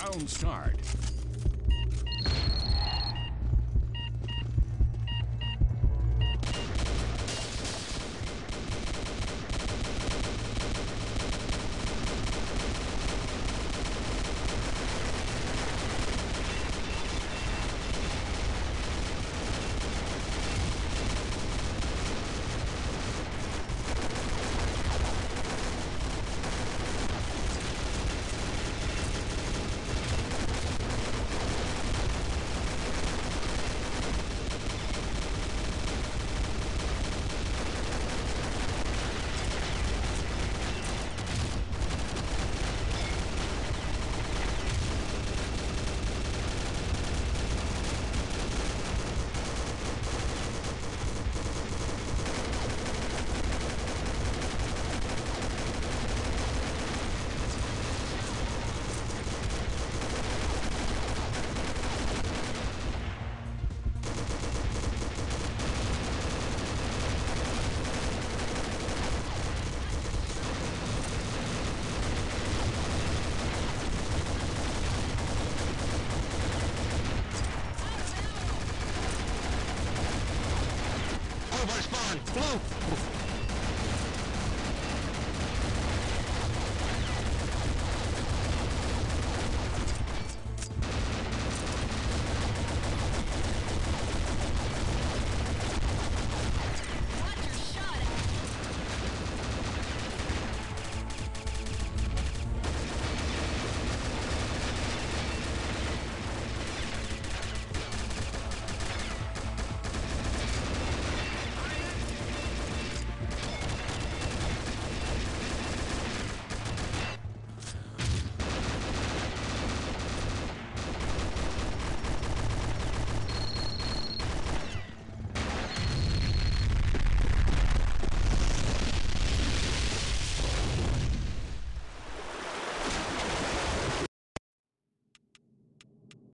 round start. on!